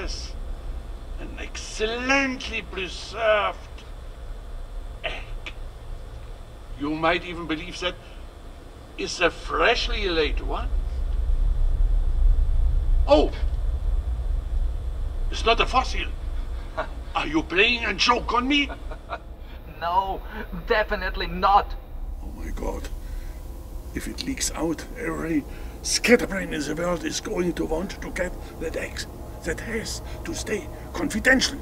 An excellently preserved egg. You might even believe that is a freshly laid one. Oh! It's not a fossil. Are you playing a joke on me? No, definitely not. Oh my god. If it leaks out, every scatterbrain in the world is going to want to get that egg. That has to stay confidential.